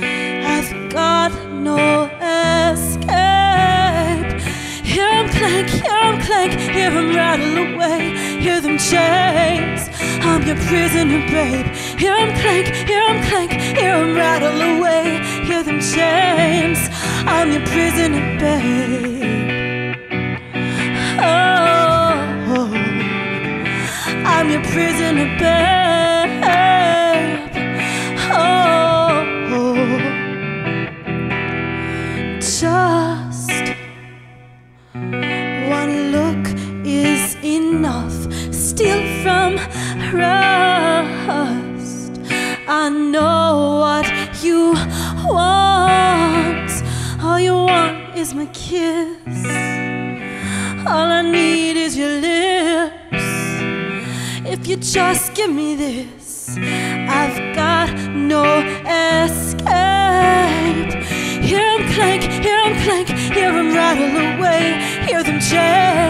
I've got no escape. Hear 'em clank, hear 'em clank, hear 'em rattle away, hear them chains. I'm your prisoner, babe. Hear 'em clank, hear 'em clank, hear 'em rattle away, hear them chains. I'm your prisoner, babe. Oh, I'm your prisoner, babe. Steal from rust. I know what you want. All you want is my kiss. All I need is your lips. If you just give me this, I've got no escape. Hear 'em clank, hear 'em clank, hear 'em rattle away, hear them chains.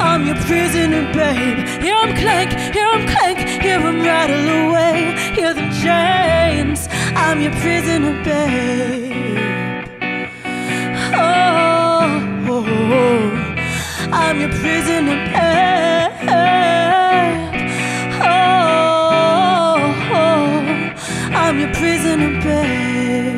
I'm your prisoner, babe. Hear 'em clank, hear 'em clank, hear 'em rattle away, hear them chains. I'm your prisoner, babe. Oh, oh, oh. I'm your prisoner, babe. Oh, oh, Oh, I'm your prisoner, babe.